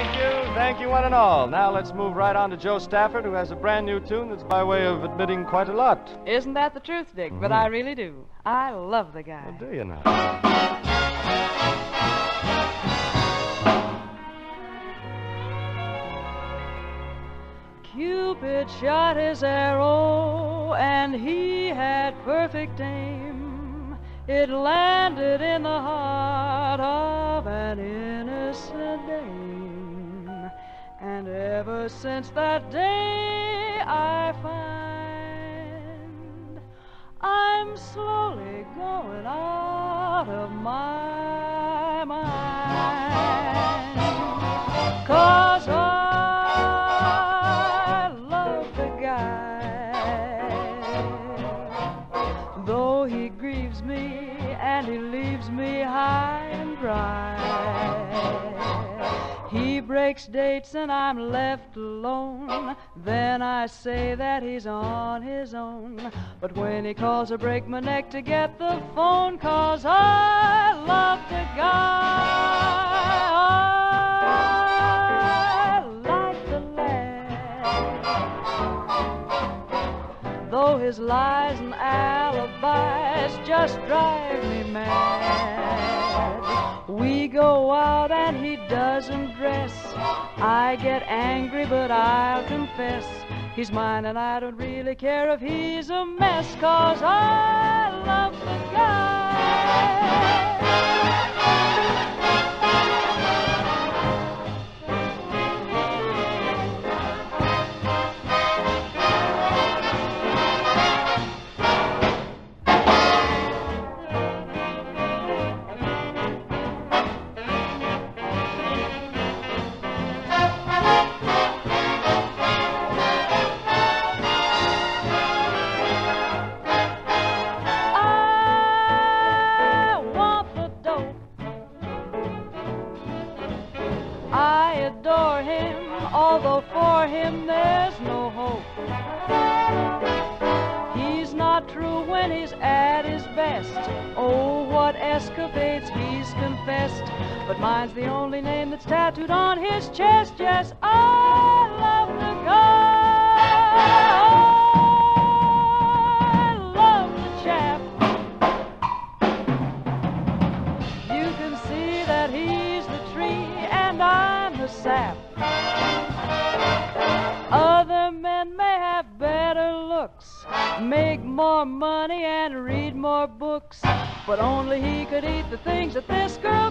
Thank you, thank you, one and all. Now let's move right on to Jo Stafford, who has a brand new tune that's by way of admitting quite a lot. Isn't that the truth, Dick? But mm-hmm. I really do. I love the guy. Well, do you now? Cupid shot his arrow, and he had perfect aim. It landed in the heart of an innocent dame. And ever since that day, I find I'm slowly going out of my mind. Cause I love the guy. Though he grieves me and he leaves me high and dry. Dates and I'm left alone. Then I say that he's on his own. But when he calls, I break my neck to get the phone, cause I his lies and alibis just drive me mad. We go out and he doesn't dress. I get angry, but I'll confess. He's mine and I don't really care if he's a mess, cause I love the I I adore him, although for him there's no hope. He's not true when he's at his best. Oh, what escapades he's confessed. But mine's the only name that's tattooed on his chest. Yes, I love sap. Other men may have better looks, make more money and read more books, but only he could eat the things that this girl